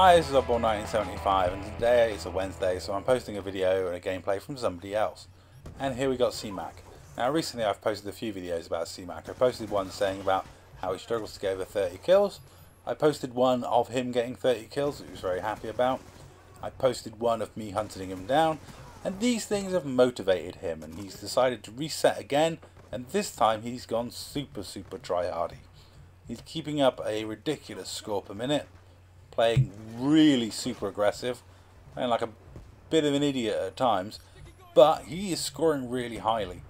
Hi, this is Oddball1975 and today is a Wednesday so I'm posting a video and a gameplay from somebody else. And here we got CMAC. Now recently I've posted a few videos about CMAC. I posted one saying about how he struggles to get over 30 kills. I posted one of him getting 30 kills, which he was very happy about. I posted one of me hunting him down. And these things have motivated him and he's decided to reset again and this time he's gone super super tryhardy. He's keeping up a ridiculous score per minute playing really super aggressive, and like a bit of an idiot at times, but he is scoring really highly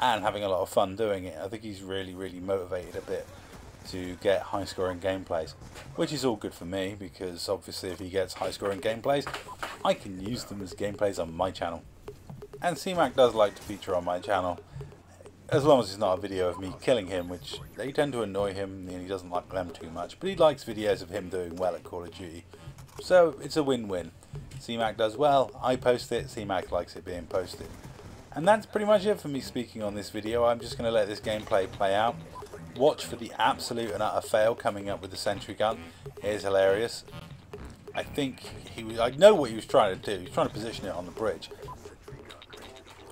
and having a lot of fun doing it. I think he's really, really motivated a bit to get high scoring gameplays, which is all good for me because obviously if he gets high scoring gameplays, I can use them as gameplays on my channel. And CMAC does like to feature on my channel, as long as it's not a video of me killing him, which they tend to annoy him and he doesn't like them too much. But he likes videos of him doing well at Call of Duty. So it's a win-win. CMAC does well, I post it, CMAC likes it being posted. And that's pretty much it for me speaking on this video. I'm just going to let this gameplay play out. Watch for the absolute and utter fail coming up with the sentry gun. It is hilarious. I think he was, I know what he was trying to do. He was trying to position it on the bridge.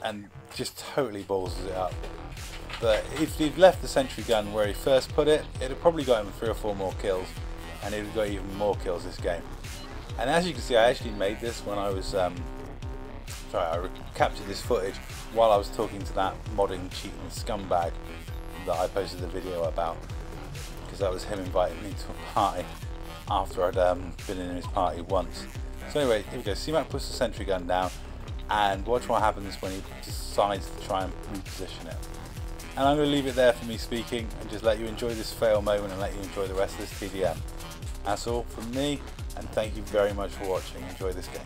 And just totally balls it up. But if he'd left the sentry gun where he first put it, it'd probably got him three or four more kills, and he'd have got even more kills this game. And as you can see, I actually made this when I was, um, sorry, I captured this footage while I was talking to that modding cheating scumbag that I posted the video about, because that was him inviting me to a party after I'd um, been in his party once. So anyway, here we go. CMAC puts the sentry gun down, and watch what happens when he decides to try and reposition it. And I'm going to leave it there for me speaking and just let you enjoy this fail moment and let you enjoy the rest of this TDM. That's all from me and thank you very much for watching. Enjoy this game.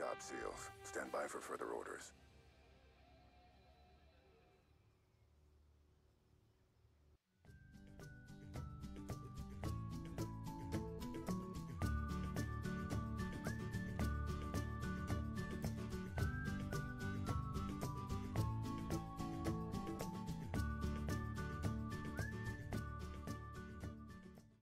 job, SEALs. Stand by for further orders.